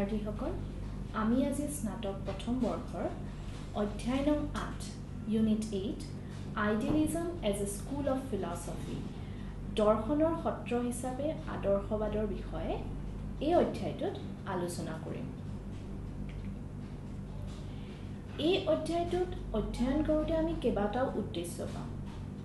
শিক্ষাৰ্থীসকল আমি আজি স্নাতক প্ৰথম বৰ্ষৰ অধ্যায় নং আঠ unit eight idealism as a school of philosophy দৰ্শনৰ সত্ৰ হিচাপে আদৰ্শবাদৰ বিষয়ে এই অধ্যায়টোত আলোচনা কৰিম। এই অধ্যায়টোত অধ্যয়ন কৰোঁতে আমি কেইবাটাও উদ্দেশ্য পাম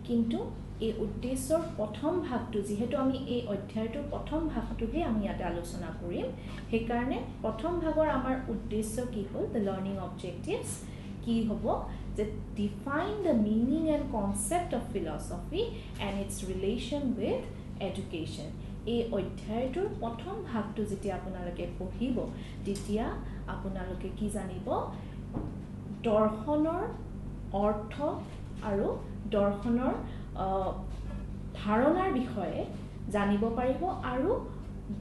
কিন্তু এই উদ্দেশ্যৰ প্ৰথম ভাগটো যিহেতু আমি এই অধ্যায়টোৰ প্ৰথম ভাগটোহে আমি ইয়াতে আলোচনা কৰিম সেইকাৰণে প্ৰথম ভাগৰ আমাৰ উদ্দেশ্য কি হ'ল? দ্য লাৰ্ণিং অবজেক্টিভছ কি হ'ব? যে define the meaning and concept of philosophy and its relation with education এই অধ্যায়টোৰ প্ৰথম ভাগটো যেতিয়া আপোনালোকে পঢ়িব তেতিয়া আপোনালোকে কি জানিব? দৰ্শনৰ অৰ্থ আৰু দৰ্শনৰ ধাৰণাৰ বিষয়ে জানিব পাৰিব আৰু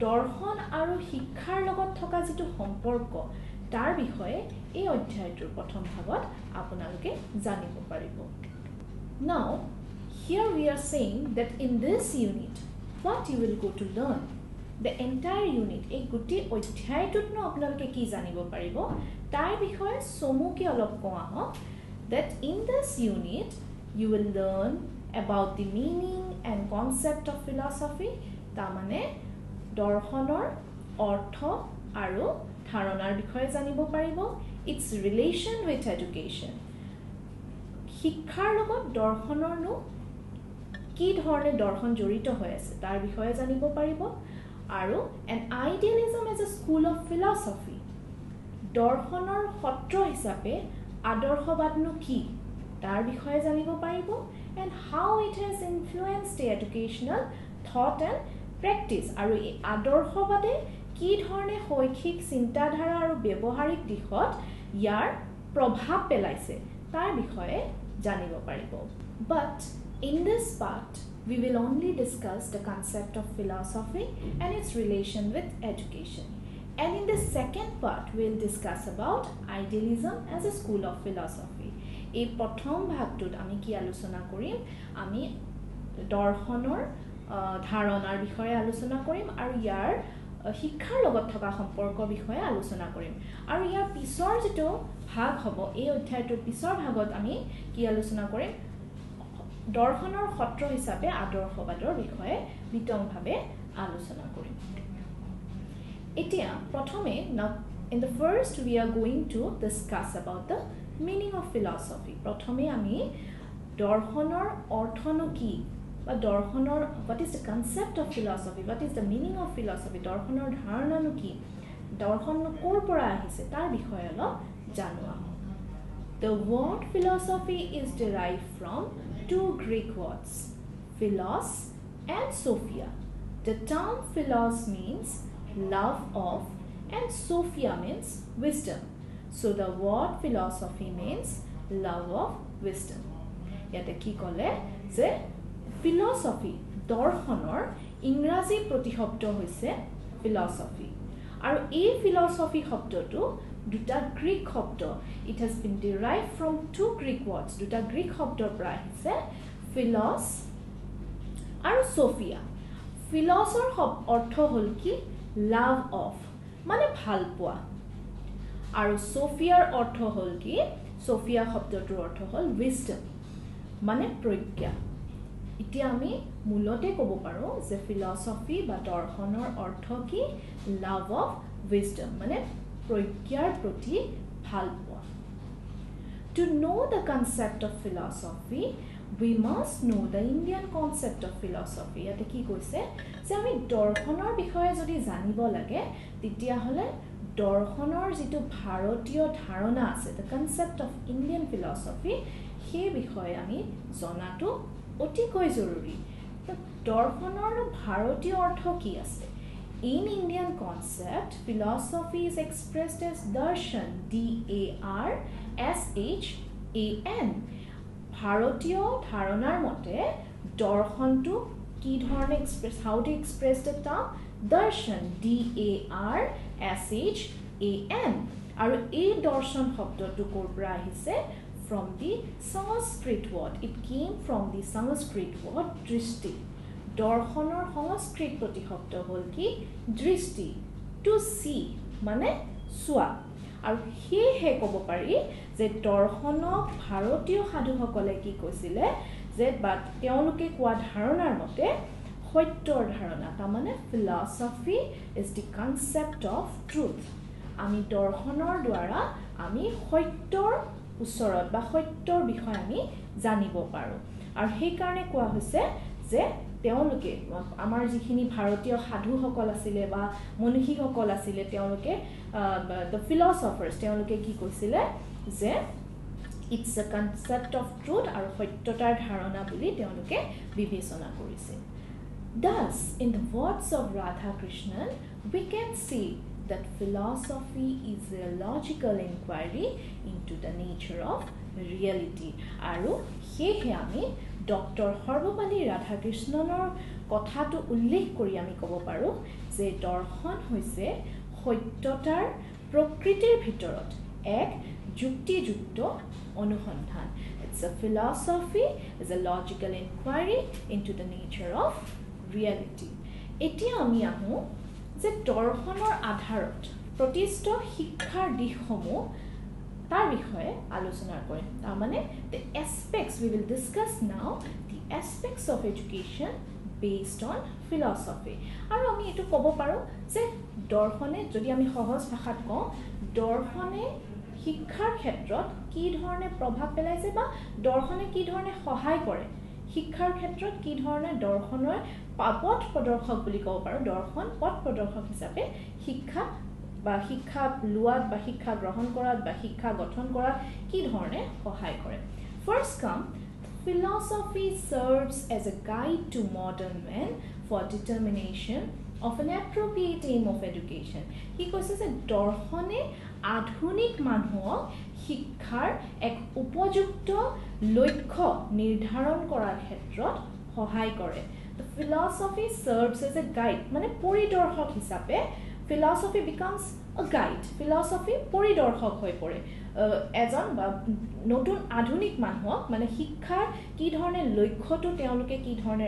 দৰ্শন আৰু শিক্ষাৰ লগত থকা যিটো সম্পৰ্ক তাৰ বিষয়ে এই অধ্যায়টোৰ প্ৰথম ভাগত আপোনালোকে জানিব পাৰিব। Now here we are saying that in this unit what you will go' to learn the entire unit এই গোটেই অধ্যায়টোতনো আপোনালোকে কি জানিব পাৰিব? তাৰ বিষয়ে চমুকৈ অলপ কওঁ আহক that in this unit you will learn about the meaning and concept of philosophy তাৰমানে দৰ্শনৰ অৰ্থ আৰু ধাৰণাৰ বিষয়ে জানিব পাৰিব। ইটছ ৰিলেশ্যন উইথ এডুকেশ্যন শিক্ষাৰ লগত দৰ্শনৰনো কি ধৰণে দৰ্শন জড়িত হৈ আছে তাৰ বিষয়ে জানিব পাৰিব। আৰু an idealism as a school of philosophy দৰ্শনৰ সত্ৰ হিচাপে আদৰ্শবাদনো কি? তাৰ বিষয়ে জানিব পাৰিব। And how it has influence influenced educational thought and practice আৰু এই আদৰ্শবাদে কি ধৰণে শৈক্ষিক চিন্তাধাৰা আৰু ব্যৱহাৰিক দিশত ইয়াৰ প্ৰভাৱ পেলাইছে তাৰ বিষয়ে জানিব পাৰিব। But in this part we will only discuss the concept of philosophy and its relation with education and in the second part will discuss about idealism as a school of philosophy এই প্ৰথম ভাগটোত আমি কি আলোচনা কৰিম? আমি দৰ্শনৰ ধাৰণাৰ বিষয়ে আলোচনা কৰিম আৰু ইয়াৰ শিক্ষাৰ লগত থকা সম্পৰ্কৰ বিষয়ে আলোচনা কৰিম। আৰু ইয়াৰ পিছৰ যিটো ভাগ হ'ব এই অধ্যায়টোৰ পিছৰ ভাগত আমি কি আলোচনা কৰিম? দৰ্শনৰ সত্ৰ হিচাপে আদৰ্শবাদৰ বিষয়ে বিতংভাৱে আলোচনা কৰিম। এতিয়া প্ৰথমে in the first we are going to discuss about the meaning of philosophy প্ৰথমে আমি দৰ্শনৰ অৰ্থনো কি? বা দৰ্শনৰ what is the concept of philosophy what is the meaning of philosophy দৰ্শনৰ ধাৰণানো কি? দৰ্শননো ক'ৰ পৰা আহিছে? তাৰ বিষয়ে অলপ জানোৱা হওক the word philosophy is derive from two Greek words, philos and sophia. The term philos means love of and sophia means wisdom. So the word philosophy means love of wisdom. ইয়াতে কি ক'লে যে ফিলচফি দৰ্শনৰ ইংৰাজী প্ৰতিশব্দ হৈছে philosophy আৰু এই philosophy শব্দটো দুটা গ্ৰীক শব্দ। It has been derive from two Greek words দুটা গ্ৰীক শব্দৰ পৰা আহিছে ফিলচ আৰু ছফিয়া ফিলচৰ অৰ্থ হ'ল কি? লাভ অফ মানে ভাল পোৱা আৰু ছফিয়াৰ অৰ্থ হ'ল কি? ছফিয়া শব্দটোৰ অৰ্থ হ'ল উইষ্টম মানে প্ৰজ্ঞা। এতিয়া আমি মূলতে ক'ব পাৰোঁ যে ফিলচফি বা দৰ্শনৰ অৰ্থ কি? লাভ অফ উইষ্টম মানে প্ৰজ্ঞাৰ প্ৰতি ভাল পোৱা। To know' the concept of philosophy we must know' the Indian concept of philosophy ইয়াতে কি কৈছে? যে আমি দৰ্শনৰ বিষয়ে যদি জানিব লাগে তেতিয়াহ'লে দৰ্শনৰ যিটো ভাৰতীয় ধাৰণা আছে the concept of Indian philosophy সেই বিষয়ে আমি জনাটো অতিকৈ জৰুৰী। দৰ্শনৰ ভাৰতীয় অৰ্থ কি আছে? In Indian concept, philosophy is expressed as darshan, D-A-R-S-H-A-N. ভাৰতীয় ধাৰণাৰ মতে দৰ্শনটো কি ধৰণে express how to express the term darshan D A R S H A N আৰু এই দৰ্শন শব্দটো ক'ৰ পৰা আহিছে? From the Sanskrit word it came from the Sanskrit word drishti. দৰ্শনৰ সংস্কৃত প্ৰতিশব্দ হ'ল কি? দৃষ্টি। টু চি মানে চোৱা। আৰু সেয়েহে ক'ব পাৰি যে দৰ্শনক ভাৰতীয় সাধুসকলে কি কৈছিলে? যে বা তেওঁলোকে কোৱা ধাৰণাৰ মতে সত্যৰ ধাৰণা তাৰমানে philosophy is the concept of truth আমি দৰ্শনৰ দ্বাৰা আমি সত্যৰ ওচৰত বা সত্যৰ বিষয়ে আমি জানিব পাৰোঁ। আৰু সেইকাৰণে কোৱা হৈছে যে তেওঁলোকে আমাৰ যিখিনি ভাৰতীয় সাধুসকল আছিলে বা মনীষীসকল আছিলে তেওঁলোকে দ্য ফিলচফাৰ্ছ তেওঁলোকে কি কৈছিলে যে it's a concept of truth আৰু সত্যতাৰ ধাৰণা বুলি তেওঁলোকে বিবেচনা কৰিছিল। Thus in the words of Radhakrishnan we can see that philosophy is a logical inquiry into the nature of reality. আৰু সেয়েহে আমি ডক্টৰ সৰ্বপালী ৰাধাকৃষ্ণনৰ কথাটো উল্লেখ কৰি আমি ক'ব পাৰোঁ যে দৰ্শন হৈছে সত্যতাৰ প্ৰকৃতিৰ ভিতৰত এক যুক্তিযুক্ত অনুসন্ধান। It's a philosophy is a logical inquiry into the nature of reality এতিয়া আমি আহোঁ যে দৰ্শনৰ আধাৰত প্ৰতিষ্ঠ শিক্ষাৰ দিশসমূহ তাৰ বিষয়ে আলোচনা কৰিম। তাৰমানে the aspects we will discuss now the aspects of education based on philosophy আৰু আমি এইটো ক'ব পাৰোঁ যে দৰ্শনে যদি আমি সহজ ভাষাত কওঁ দৰ্শনে শিক্ষাৰ ক্ষেত্ৰত কি ধৰণে প্ৰভাৱ পেলাইছে বা দৰ্শনে কি ধৰণে সহায় কৰে? শিক্ষাৰ ক্ষেত্ৰত কি ধৰণে দৰ্শনৰ পথ প্ৰদৰ্শক বুলি ক'ব পাৰোঁ দৰ্শন পথ প্ৰদৰ্শক হিচাপে শিক্ষা বা শিক্ষা লোৱাত বা শিক্ষা গ্ৰহণ কৰাত বা শিক্ষা গঠন কৰাত কি ধৰণে সহায় কৰে? First come philosophy serves as a guide to modern men for determination of an appropriate aim of education সি কৈছে যে দৰ্শনে আধুনিক মানুহক শিক্ষাৰ এক উপযুক্ত লক্ষ্য নিৰ্ধাৰণ কৰাৰ ক্ষেত্ৰত সহায় কৰে। Philosophy serves as a guide মানে পৰিদৰ্শক হিচাপে philosophy becomes a guide philosophy পৰিদৰ্শক হৈ পৰে। এজন বা নতুন আধুনিক মানুহক মানে শিক্ষাৰ কি ধৰণে লক্ষ্যটো তেওঁলোকে কি ধৰণে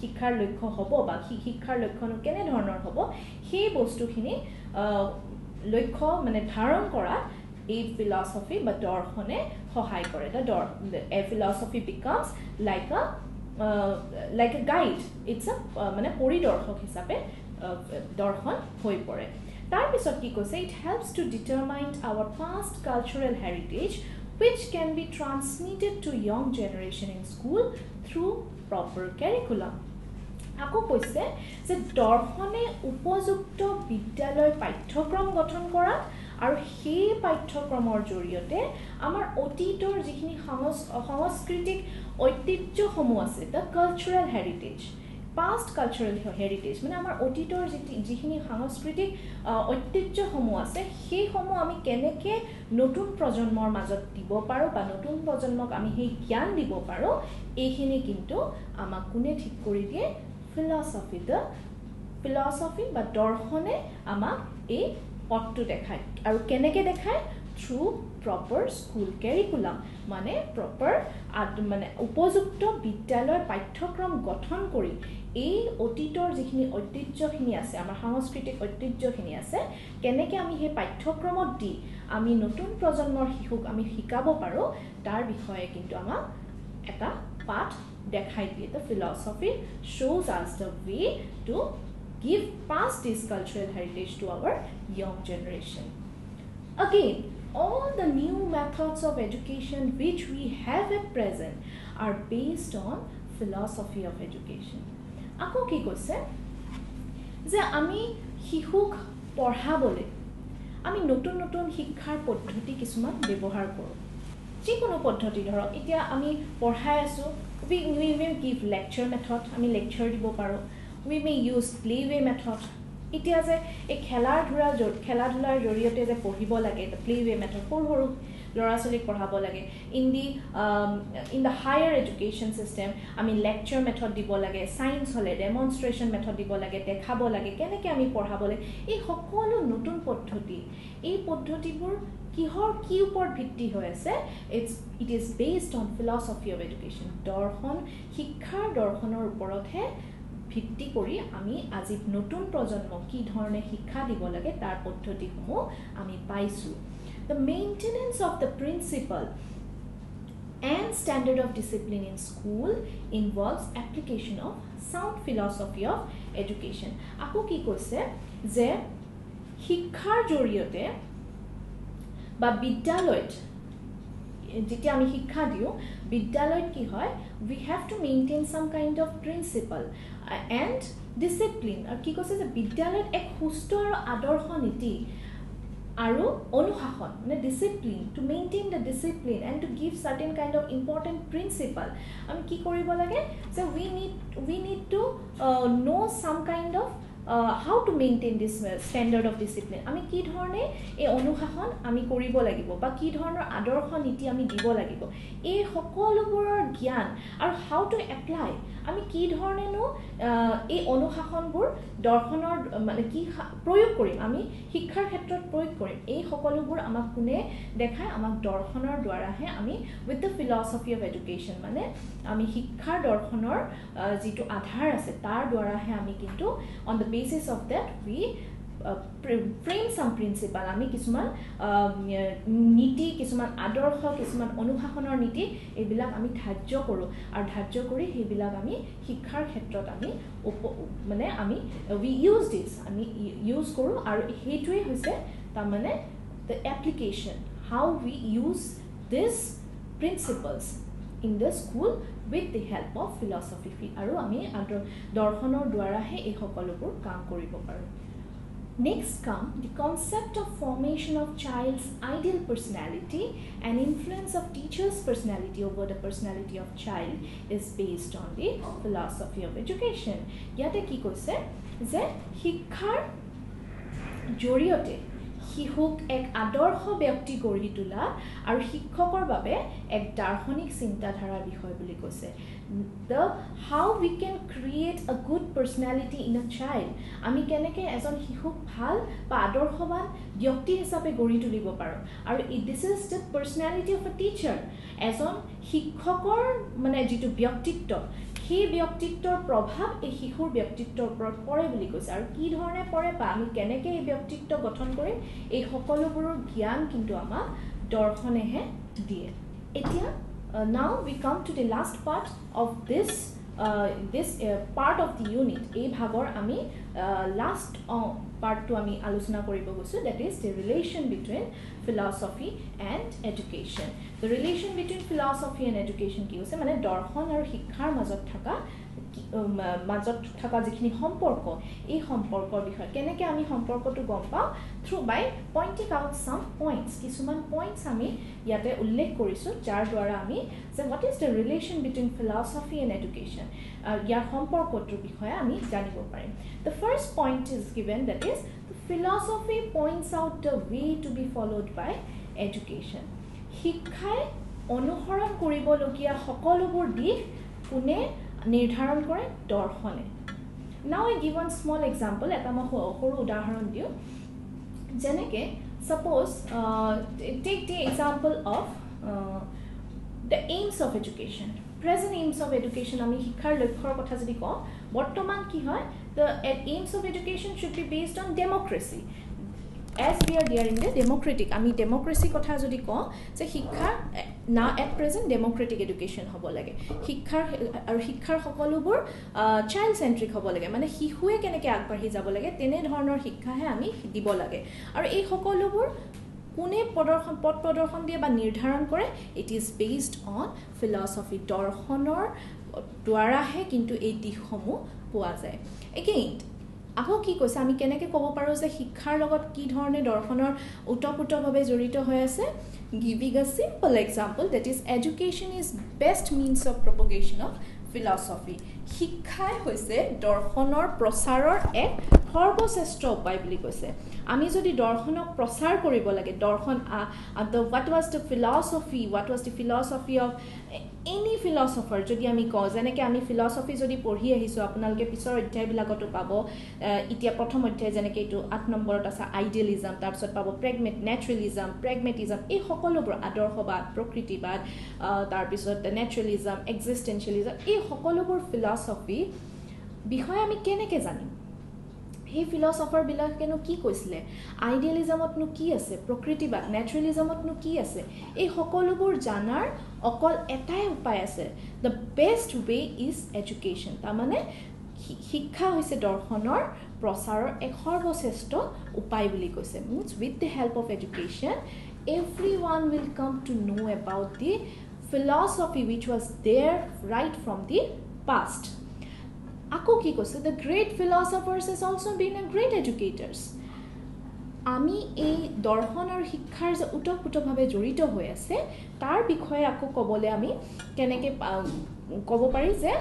শিক্ষাৰ লক্ষ্য হ'ব বা শিক্ষাৰ লক্ষ্যনো কেনেধৰণৰ হ'ব সেই বস্তুখিনি লক্ষ্য মানে ধাৰণ কৰাত এই ফিলচফি বা দৰ্শনে সহায় কৰে। দ্য দৰ a philosophy becomes like a like a guide it's a মানে পৰিদৰ্শক হিচাপে দৰ্শন হৈ পৰে তাৰপিছত কি কৈছে it helps to determine our past cultural heritage which can be transmitted to young generation in school through proper curriculum. আকৌ কৈছে যে দৰ্শনে উপযুক্ত বিদ্যালয় পাঠ্যক্ৰম গঠন কৰাত আৰু সেই পাঠ্যক্ৰমৰ জৰিয়তে আমাৰ অতীতৰ যিখিনি সংস্কৃতিক ঐতিহ্যসমূহ আছে the cultural heritage past cultural heritage মানে আমাৰ অতীতৰ যি যিখিনি সাংস্কৃতিক ঐতিহ্যসমূহ আছে সেইসমূহ আমি কেনেকৈ নতুন প্ৰজন্মৰ মাজত দিব পাৰোঁ বা নতুন প্ৰজন্মক আমি সেই জ্ঞান দিব পাৰোঁ এইখিনি কিন্তু আমাক কোনে ঠিক কৰি দিয়ে? ফিলচফি দ্য ফিলচফি বা দৰ্শনে আমাক এই পথটো দেখায়। আৰু কেনেকৈ দেখায়? থ্ৰু প্ৰপাৰ স্কুল কেৰিকুলাম মানে প্ৰপাৰ মানে উপযুক্ত বিদ্যালয়ৰ পাঠ্যক্ৰম গঠন কৰি এই অতীতৰ যিখিনি ঐতিহ্যখিনি আছে আমাৰ সাংস্কৃতিক ঐতিহ্যখিনি আছে কেনেকৈ আমি সেই পাঠ্যক্ৰমত দি আমি নতুন প্ৰজন্মৰ শিশুক আমি শিকাব পাৰোঁ তাৰ বিষয়ে কিন্তু আমাক এটা পাঠ দেখাই দিয়ে। The philosophy শ্ব'জ us the way to give pass this cultural heritage to our young generation Again, all the new methods of education which we have at present are based on philosophy of education. আকৌ কি কৈছে যে আমি শিশুক পঢ়াবলৈ আমি নতুন নতুন শিক্ষাৰ পদ্ধতি কিছুমান ব্যৱহাৰ কৰোঁ। যিকোনো পদ্ধতি ধৰক এতিয়া আমি পঢ়াই আছোঁ we we may give lecture method আমি লেকচাৰ দিব পাৰোঁ। We may use play way method এতিয়া যে এই খেলাৰ ধূৰা খেলা ধূলাৰ জৰিয়তে যে পঢ়িব লাগে প্লে ৱে মেথড সৰু সৰু ল'ৰা ছোৱালীক পঢ়াব লাগে। In the in the higher education system আমি লেকচাৰ মেথড দিব লাগে ছায়েন্স হ'লে ডেমনষ্ট্ৰেশ্যন মেথড দিব লাগে দেখাব লাগে কেনেকৈ আমি পঢ়াব লাগে। এই সকলো নতুন পদ্ধতি এই পদ্ধতিবোৰ কিহৰ কি ওপৰত ভিত্তি হৈ আছে? It's it is based on philosophy of education দৰ্শন শিক্ষাৰ দৰ্শনৰ ওপৰতহে ভিত্তি কৰি আমি আজি নতুন প্ৰজন্মক কি ধৰণে শিক্ষা দিব লাগে তাৰ পদ্ধতিসমূহ আমি পাইছোঁ। The maintenance of the principle and standard of discipline in school involves application of sound philosophy of education আকৌ কি কৈছে যে শিক্ষাৰ জৰিয়তে বা বিদ্যালয়ত যেতিয়া আমি শিক্ষা দিওঁ বিদ্যালয়ত কি হয় we have to maintain some kind of principle and discipline আৰু কি কৈছে যে বিদ্যালয়ত এক সুস্থ আৰু আদৰ্শ নীতি আৰু অনুশাসন মানে discipline to maintain the discipline and to give certain kind of important principle আমি কি কৰিব লাগে? যে we need we need to know' some kind how to maintain this standard of discipline আমি কি ধৰণে এই অনুশাসন আমি কৰিব লাগিব বা কি ধৰণৰ আদৰ্শ নীতি আমি দিব লাগিব? এই সকলোবোৰৰ জ্ঞান আৰু হাউ টু এপ্লাই আমি কি ধৰণেনো এই অনুশাসনবোৰ দৰ্শনৰ মানে কি প্ৰয়োগ কৰিম? আমি শিক্ষাৰ ক্ষেত্ৰত প্ৰয়োগ কৰিম। এই সকলোবোৰ আমাক কোনে দেখায়? আমাক দৰ্শনৰ দ্বাৰাহে আমি with the philosophy of education মানে আমি শিক্ষাৰ দৰ্শনৰ যিটো আধাৰ আছে তাৰ দ্বাৰাহে আমি কিন্তু on the basis of that we frame some principle আমি কিছুমান নীতি কিছুমান আদৰ্শ কিছুমান অনুশাসনৰ নীতি এইবিলাক আমি ধাৰ্য কৰোঁ। আৰু ধাৰ্য কৰি সেইবিলাক আমি শিক্ষাৰ ক্ষেত্ৰত আমি মানে আমি উই ইউজ দিছ আমি ইউজ কৰোঁ। আৰু সেইটোৱেই হৈছে তাৰমানে the application how we use this principles In the school with the help of philosophy আৰু আমি দৰ্শনৰ দ্বাৰাহে এই সকলোবোৰ কাম কৰিব পাৰোঁ Next come the concept of formation of child's ideal personality and influence of teacher's personality over the personality of child is based on the philosophy of education. ইয়াতে কি কৈছে যে শিক্ষাৰ জৰিয়তে শিশুক এক আদৰ্শ ব্যক্তি গঢ়ি তোলা আৰু শিক্ষকৰ বাবে এক দাৰ্শনিক চিন্তাধাৰাৰ বিষয় বুলি কৈছে। The how we can create a good personality in a child? আমি কেনেকৈ এজন শিশুক ভাল বা আদৰ্শৱান ব্যক্তি হিচাপে গঢ়ি তুলিব পাৰোঁ? আৰু this is the personality of a teacher এজন শিক্ষকৰ মানে যিটো ব্যক্তিত্ব সেই ব্যক্তিত্বৰ প্ৰভাৱ এই শিশুৰ ব্যক্তিত্বৰ ওপৰত পৰে বুলি কৈছে। আৰু কি ধৰণে পৰে বা আমি কেনেকৈ এই ব্যক্তিত্ব গঠন কৰিম এই সকলোবোৰৰ জ্ঞান কিন্তু আমাক দৰ্শনেহে দিয়ে। এতিয়া now we come to the last part of this this part of the unit এই ভাগৰ আমি লাষ্ট পাৰ্টটো আমি আলোচনা কৰিব গৈছোঁ that is the relation between philosophy and education the relation between philosophy and education কি হৈছে? মানে দৰ্শন আৰু শিক্ষাৰ মাজত থকা মাজত থকা যিখিনি সম্পৰ্ক এই সম্পৰ্কৰ বিষয়ে। কেনেকৈ আমি সম্পৰ্কটো গম পাওঁ? Through by pointing out some points কিছুমান পইণ্টছ আমি ইয়াতে উল্লেখ কৰিছোঁ যাৰ দ্বাৰা আমি যে what is the relation between philosophy and education ইয়াৰ সম্পৰ্কটোৰ বিষয়ে আমি জানিব পাৰিম। The first point is given that is philosophy points out the way to be followed by education শিক্ষাই অনুসৰণ কৰিবলগীয়া সকলোবোৰ দিশ কোনে নিৰ্ধাৰণ কৰে? দৰ্শনে। Now I give small example এটা মই সৰু উদাহৰণ দিওঁ। যেনেকৈ suppose take the example of the aims of education present aims of education আমি শিক্ষাৰ লক্ষ্যৰ কথা যদি কওঁ বৰ্তমান কি হয় the aims of education should be based on democracy as we are dear in the democratic আমি ডেম'ক্ৰেচিৰ কথা যদি কওঁ যে শিক্ষাৰ না এট প্ৰেজেণ্ট ডেম'ক্ৰেটিক এডুকেশ্যন হ'ব লাগে। শিক্ষাৰ আৰু শিক্ষাৰ সকলোবোৰ চাইল্ড চেণ্ট্ৰিক হ'ব লাগে। মানে শিশুৱে কেনেকৈ আগবাঢ়ি যাব লাগে তেনেধৰণৰ শিক্ষাহে আমি দিব লাগে। আৰু এই সকলোবোৰ কোনে প্ৰদৰ্শন পথ প্ৰদৰ্শন দিয়ে বা নিৰ্ধাৰণ কৰে it is based on philosophy দৰ্শনৰ দ্বাৰাহে কিন্তু এই দিশসমূহ পোৱা যায়। এগেইন আকৌ কি কৈছে? আমি কেনেকৈ ক'ব পাৰোঁ যে শিক্ষাৰ লগত কি ধৰণে দৰ্শনৰ ওতঃপ্ৰোতভাৱে জড়িত হৈ আছে? Giving a simple example that is education is best means of propagation of philosophy শিক্ষাই হৈছে দৰ্শনৰ প্ৰচাৰৰ এক সৰ্বশ্ৰেষ্ঠ উপায় বুলি কৈছে। আমি যদি দৰ্শনক প্ৰচাৰ কৰিব লাগে দৰ্শন the what was the philosophy what was the philosophy of any philosopher যদি আমি কওঁ যেনেকৈ আমি ফিলচফি যদি পঢ়ি আহিছোঁ আপোনালোকে পিছৰ অধ্যায়বিলাকতো পাব এতিয়া প্ৰথম অধ্যায় যেনেকৈ এইটো আঠ নম্বৰত আছে আইডিয়েলিজম তাৰপিছত পাব প্ৰেগমেট নেচাৰেলিজম প্ৰেগমেটিজম এই সকলোবোৰ আদৰ্শবাদ প্ৰকৃতিবাদ তাৰপিছত নেচাৰেলিজম এক্সিষ্টেঞ্চিয়েলিজম এই সকলোবোৰ ফিলচফি বিষয়ে আমি কেনেকৈ জানিম? সেই ফিলচফাৰবিলাকেনো কি কৈছিলে? আইডিয়েলিজমতনো কি আছে? প্ৰকৃতিবাদ নেচাৰেলিজমতনো কি আছে? এই সকলোবোৰ জনাৰ অকল এটাই উপায় আছে। The best way is education তাৰমানে শিক্ষা হৈছে দৰ্শনৰ প্ৰচাৰৰ এক সৰ্বশ্ৰেষ্ঠ উপায় বুলি কৈছে। Means with the help of education every one will come to know' about the philosophy which was there right from the past আকৌ কি কৈছে the great philosophers is also' been a great educators আমি এই দৰ্শন আৰু শিক্ষাৰ যে ওতঃপ্ৰোতভাৱে জড়িত হৈ আছে তাৰ বিষয়ে আকৌ ক'বলৈ আমি কেনেকৈ ক'ব পাৰি যে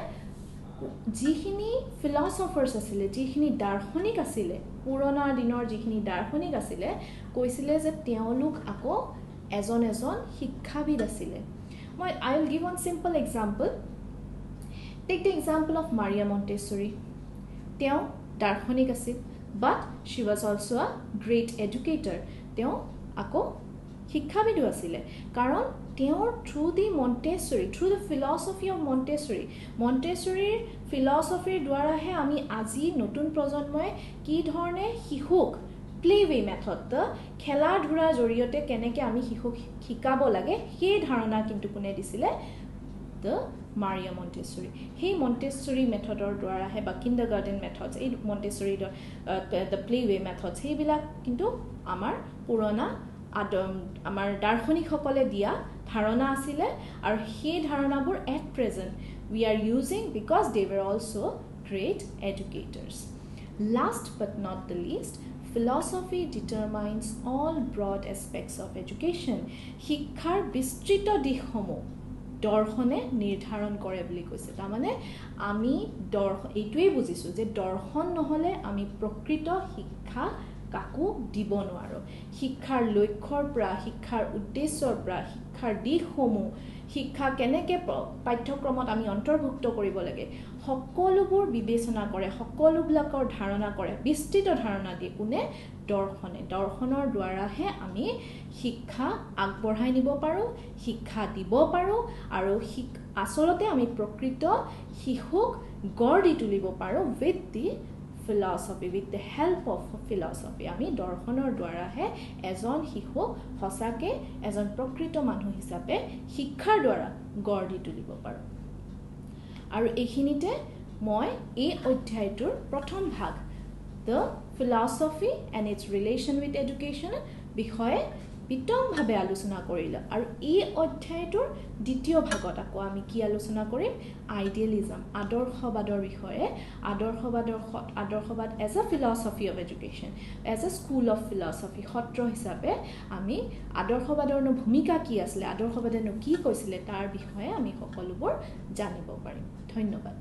যিখিনি ফিলচফাৰ্ছ আছিলে যিখিনি দাৰ্শনিক আছিলে পুৰণা দিনৰ যিখিনি দাৰ্শনিক আছিলে কৈছিলে যে তেওঁলোক আকৌ এজন এজন শিক্ষাবিদ আছিলে মই I will give one simple example take the example of Maria Montessori তেওঁ দাৰ্শনিক আছিল but she was also' a great educator তেওঁ আকৌ শিক্ষাবিদো আছিলে কাৰণ তেওঁৰ through the Montessori through the philosophy of Montessori মণ্টেশ্বৰীৰ ফিলচফিৰ দ্বাৰাহে আমি আজি নতুন প্ৰজন্মই কি ধৰণে শিশুক প্লে ৱে মেথড খেলা ধূৰাৰ জৰিয়তে কেনেকৈ আমি শিশুক শিকাব লাগে সেই ধাৰণা কিন্তু কোনে দিছিলে? দ্য মাৰিয়া মণ্টেশ্বৰী সেই মণ্টেশ্বৰী মেথডৰ দ্বাৰাহে বা কিণ্ডাৰ গাৰ্ডেন মেথডছ এই Montessori the play way methods সেইবিলাক কিন্তু আমাৰ পুৰণা আদ আমাৰ দাৰ্শনিকসকলে দিয়া ধাৰণা আছিলে আৰু সেই ধাৰণাবোৰ at present we are using because they were also' great educators last but not the least philosophy determines all broad aspects of education শিক্ষাৰ বিস্তৃত দিশসমূহ দৰ্শনে নিৰ্ধাৰণ কৰে বুলি কৈছে। তাৰমানে আমি দৰ্শ এইটোৱেই বুজিছোঁ যে দৰ্শন নহ'লে আমি প্ৰকৃত শিক্ষা কাকো দিব নোৱাৰোঁ। শিক্ষাৰ লক্ষ্যৰ পৰা শিক্ষাৰ উদ্দেশ্যৰ পৰা শিক্ষাৰ দিশসমূহ শিক্ষা কেনেকৈ পাঠ্যক্ৰমত আমি অন্তৰ্ভুক্ত কৰিব লাগে সকলোবোৰ বিবেচনা কৰে সকলোবিলাকৰ ধাৰণা কৰে বিস্তৃত ধাৰণা দিয়ে কোনে দৰ্শনে। দৰ্শনৰ দ্বাৰাহে আমি শিক্ষা আগবঢ়াই নিব পাৰোঁ শিক্ষা দিব পাৰোঁ আৰু শিক আচলতে আমি প্ৰকৃত শিশুক গঢ় দি তুলিব পাৰোঁ with the philosophy with the help of philosophy আমি দৰ্শনৰ দ্বাৰাহে এজন শিশুক সঁচাকৈ এজন প্ৰকৃত মানুহ হিচাপে শিক্ষাৰ দ্বাৰা গঢ় দি তুলিব পাৰোঁ। আৰু এইখিনিতে মই এই অধ্যায়টোৰ প্ৰথম ভাগ the philosophy and its relation with education বিষয়ে বিতংভাৱে আলোচনা কৰিলোঁ। আৰু এই অধ্যায়টোৰ দ্বিতীয় ভাগত আকৌ আমি কি আলোচনা কৰিম? আইডিয়েলিজম আদৰ্শবাদৰ বিষয়ে। আদৰ্শবাদৰ আদৰ্শবাদ as a philosophy of education as a school of philosophy সত্ৰ হিচাপে আমি আদৰ্শবাদৰনো ভূমিকা কি আছিলে আদৰ্শবাদেনো কি কৈছিলে তাৰ বিষয়ে আমি সকলোবোৰ জানিব পাৰিম। ধন্যবাদ।